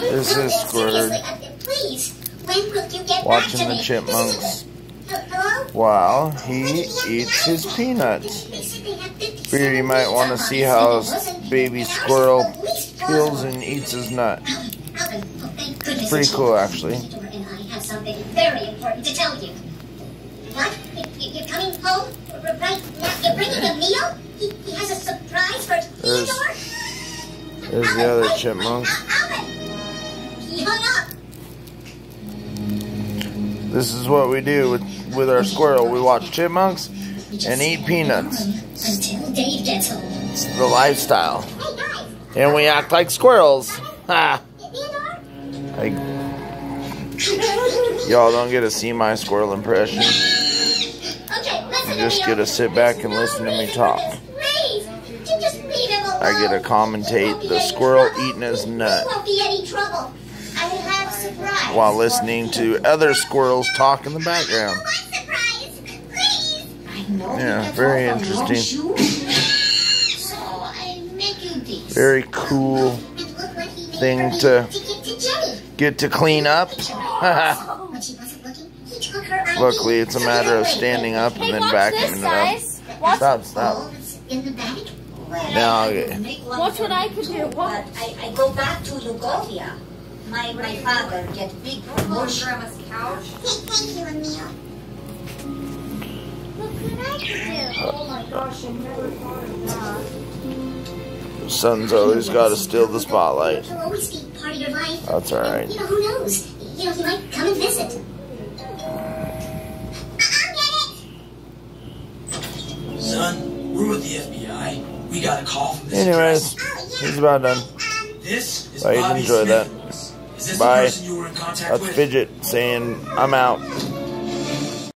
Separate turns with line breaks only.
This is Squidward watching the chipmunks while he eats his peanuts. Figured you might want to see how baby squirrel peels and eats his nut. Pretty cool, actually.
Very important to tell you. What? You're coming home right now? You're bringing a meal? He, has a surprise for Theodore?
There's the other chipmunk.
He hung up.
This is what we do with, with our squirrel. We watch chipmunks and eat peanuts.
Until Dave gets home.
It's the lifestyle. And we act like squirrels. Ha! Like, y'all don't get to see my squirrel impression. You just get to sit back and listen to me talk. I get to commentate the squirrel eating his nut
There won't be any trouble. I will have surprise.
while listening to other squirrels talk in the background.
Oh, what surprise? Please. I know
Yeah, very
all from your
interesting.
shoe. So I make you this.
Very cool
And look what he made
thing to-
to give to Jenny.
get to clean up.
When she wasn't looking, he took her ID.
Luckily, it's a matter of standing up and then
watch
backing it up.
guys. Watch,
Stop, stop.
It's in the bag?
Now I'll
watch what I could do.
But
Watch.
I, I go back to Lugovia. My, my father get big promotion.
Grandma's couch.
Thank you, Emil.
Look what I could do.
Oh my gosh, I never thought of that.
Son's always got to steal the spotlight.
He'll always be part of your life.
That's all right.
You know, who knows? You know, he might come and visit.
We got a call from this
Anyways,
Oh, yeah.
he's about done.
address. This is
Bye,
Bobby
enjoy
Smith.
that.
Is this
Bye.
the person you were in contact
That's
with?
Fidget saying, I'm out.